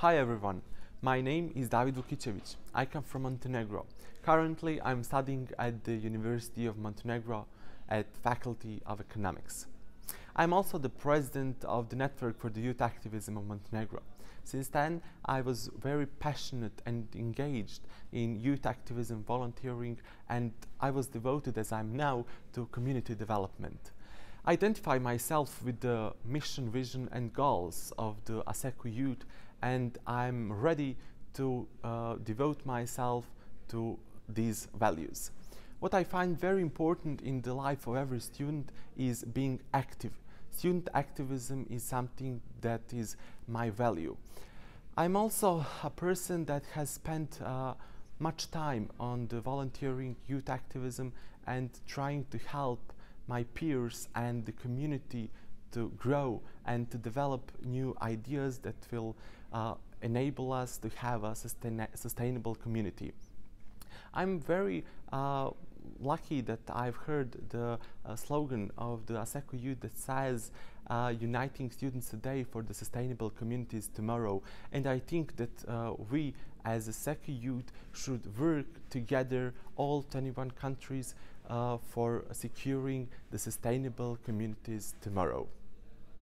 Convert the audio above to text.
Hi everyone, my name is David Vukicevic. I come from Montenegro. Currently, I'm studying at the University of Montenegro at Faculty of Economics. I'm also the president of the Network for the Youth Activism of Montenegro. Since then, I was very passionate and engaged in youth activism, volunteering, and I was devoted, as I'm now, to community development. Identify myself with the mission, vision, and goals of the ASECU youth, and I'm ready to uh, devote myself to these values. What I find very important in the life of every student is being active. Student activism is something that is my value. I'm also a person that has spent uh, much time on the volunteering youth activism and trying to help my peers and the community to grow and to develop new ideas that will uh, enable us to have a sustain sustainable community. I'm very uh, lucky that I've heard the uh, slogan of the ASECU Youth that says uh, uniting students today for the sustainable communities tomorrow. And I think that uh, we as ASECU Youth should work together, all 21 countries, uh, for securing the sustainable communities tomorrow.